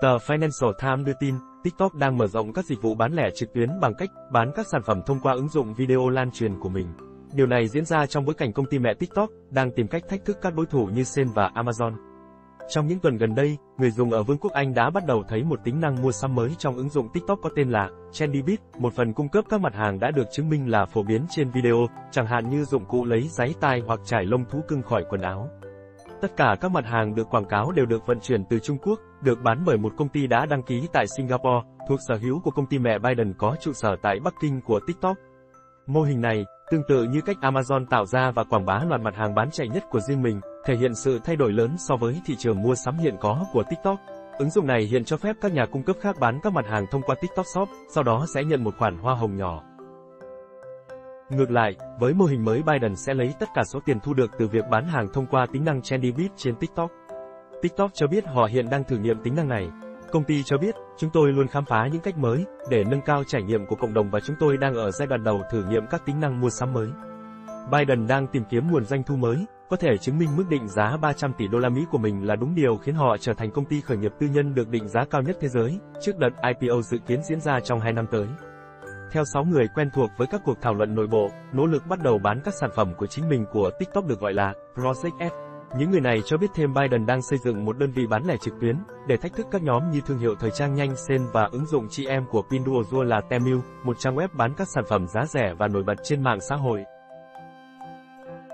Tờ Financial Times đưa tin, TikTok đang mở rộng các dịch vụ bán lẻ trực tuyến bằng cách bán các sản phẩm thông qua ứng dụng video lan truyền của mình. Điều này diễn ra trong bối cảnh công ty mẹ TikTok đang tìm cách thách thức các đối thủ như Sen và Amazon. Trong những tuần gần đây, người dùng ở Vương quốc Anh đã bắt đầu thấy một tính năng mua sắm mới trong ứng dụng TikTok có tên là Trendybit, một phần cung cấp các mặt hàng đã được chứng minh là phổ biến trên video, chẳng hạn như dụng cụ lấy giấy tai hoặc trải lông thú cưng khỏi quần áo. Tất cả các mặt hàng được quảng cáo đều được vận chuyển từ Trung Quốc, được bán bởi một công ty đã đăng ký tại Singapore, thuộc sở hữu của công ty mẹ Biden có trụ sở tại Bắc Kinh của TikTok. Mô hình này, tương tự như cách Amazon tạo ra và quảng bá loạt mặt hàng bán chạy nhất của riêng mình, thể hiện sự thay đổi lớn so với thị trường mua sắm hiện có của TikTok. Ứng dụng này hiện cho phép các nhà cung cấp khác bán các mặt hàng thông qua TikTok Shop, sau đó sẽ nhận một khoản hoa hồng nhỏ. Ngược lại, với mô hình mới Biden sẽ lấy tất cả số tiền thu được từ việc bán hàng thông qua tính năng Trendybit trên TikTok. TikTok cho biết họ hiện đang thử nghiệm tính năng này. Công ty cho biết, chúng tôi luôn khám phá những cách mới để nâng cao trải nghiệm của cộng đồng và chúng tôi đang ở giai đoạn đầu thử nghiệm các tính năng mua sắm mới. Biden đang tìm kiếm nguồn doanh thu mới, có thể chứng minh mức định giá 300 tỷ đô la Mỹ của mình là đúng điều khiến họ trở thành công ty khởi nghiệp tư nhân được định giá cao nhất thế giới, trước đợt IPO dự kiến diễn ra trong 2 năm tới. Theo 6 người quen thuộc với các cuộc thảo luận nội bộ, nỗ lực bắt đầu bán các sản phẩm của chính mình của TikTok được gọi là Project F. Những người này cho biết thêm Biden đang xây dựng một đơn vị bán lẻ trực tuyến, để thách thức các nhóm như thương hiệu thời trang nhanh Sen và ứng dụng chị em của Pinduoduo là Temu, một trang web bán các sản phẩm giá rẻ và nổi bật trên mạng xã hội.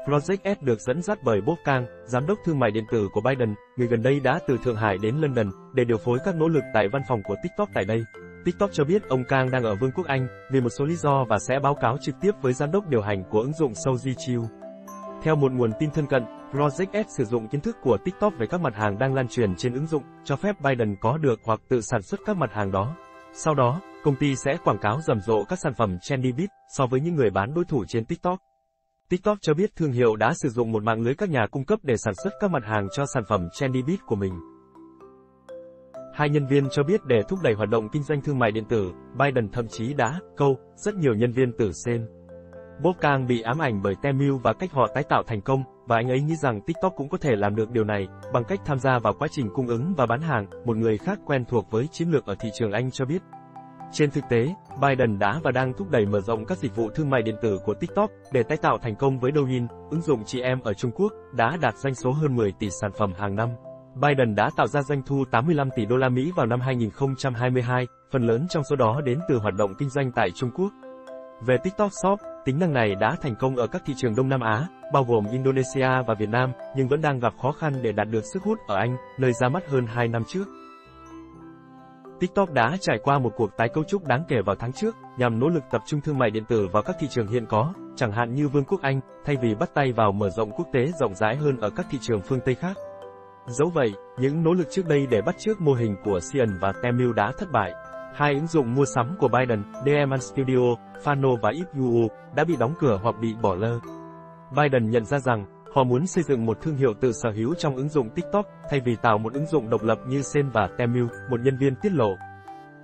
Project S được dẫn dắt bởi Bob Kang, giám đốc thương mại điện tử của Biden, người gần đây đã từ Thượng Hải đến London để điều phối các nỗ lực tại văn phòng của TikTok tại đây. TikTok cho biết ông Kang đang ở Vương quốc Anh vì một số lý do và sẽ báo cáo trực tiếp với giám đốc điều hành của ứng dụng Soji Chiu. Theo một nguồn tin thân cận, Project S sử dụng kiến thức của TikTok về các mặt hàng đang lan truyền trên ứng dụng, cho phép Biden có được hoặc tự sản xuất các mặt hàng đó. Sau đó, công ty sẽ quảng cáo rầm rộ các sản phẩm Trendybit so với những người bán đối thủ trên TikTok. TikTok cho biết thương hiệu đã sử dụng một mạng lưới các nhà cung cấp để sản xuất các mặt hàng cho sản phẩm Trendybit của mình. Hai nhân viên cho biết để thúc đẩy hoạt động kinh doanh thương mại điện tử, Biden thậm chí đã câu rất nhiều nhân viên tử sen. Bob Kang bị ám ảnh bởi Temu và cách họ tái tạo thành công, và anh ấy nghĩ rằng TikTok cũng có thể làm được điều này, bằng cách tham gia vào quá trình cung ứng và bán hàng, một người khác quen thuộc với chiến lược ở thị trường Anh cho biết. Trên thực tế, Biden đã và đang thúc đẩy mở rộng các dịch vụ thương mại điện tử của TikTok để tái tạo thành công với Douyin, ứng dụng chị em ở Trung Quốc, đã đạt doanh số hơn 10 tỷ sản phẩm hàng năm. Biden đã tạo ra doanh thu 85 tỷ đô la Mỹ vào năm 2022, phần lớn trong số đó đến từ hoạt động kinh doanh tại Trung Quốc. Về TikTok Shop, tính năng này đã thành công ở các thị trường Đông Nam Á, bao gồm Indonesia và Việt Nam, nhưng vẫn đang gặp khó khăn để đạt được sức hút ở Anh, nơi ra mắt hơn 2 năm trước. TikTok đã trải qua một cuộc tái cấu trúc đáng kể vào tháng trước, nhằm nỗ lực tập trung thương mại điện tử vào các thị trường hiện có, chẳng hạn như Vương quốc Anh, thay vì bắt tay vào mở rộng quốc tế rộng rãi hơn ở các thị trường phương Tây khác. Dẫu vậy, những nỗ lực trước đây để bắt chước mô hình của Xian và Temu đã thất bại. Hai ứng dụng mua sắm của Biden, Diamond Studio, Fano và IPU, đã bị đóng cửa hoặc bị bỏ lơ. Biden nhận ra rằng, họ muốn xây dựng một thương hiệu tự sở hữu trong ứng dụng TikTok, thay vì tạo một ứng dụng độc lập như Sen và Temu, một nhân viên tiết lộ.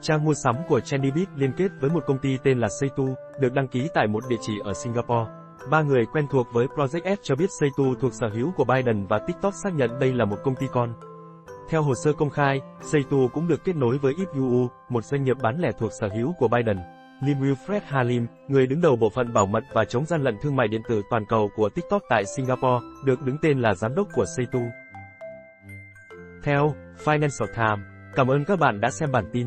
Trang mua sắm của Chandibit liên kết với một công ty tên là Seitu, được đăng ký tại một địa chỉ ở Singapore. Ba người quen thuộc với Project S cho biết Seitu thuộc sở hữu của Biden và TikTok xác nhận đây là một công ty con. Theo hồ sơ công khai, Seitu cũng được kết nối với IPUU, một doanh nghiệp bán lẻ thuộc sở hữu của Biden. Lim Wilfred Halim, người đứng đầu bộ phận bảo mật và chống gian lận thương mại điện tử toàn cầu của TikTok tại Singapore, được đứng tên là giám đốc của Seitu. Theo Financial Times, cảm ơn các bạn đã xem bản tin.